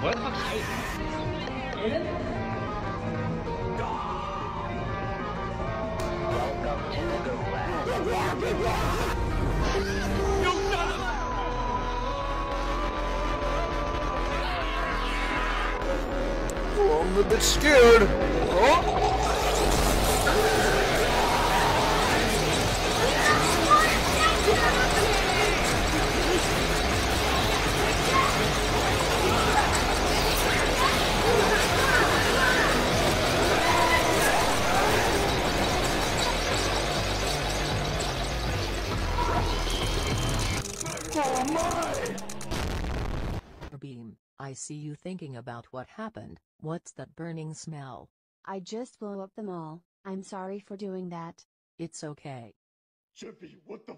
What the fuck is Aiden? Welcome to the lab. You son of a... I'm a bit scared. Oh. Beam, I see you thinking about what happened. What's that burning smell? I just blew up the mall. I'm sorry for doing that. It's okay. Chippy, what the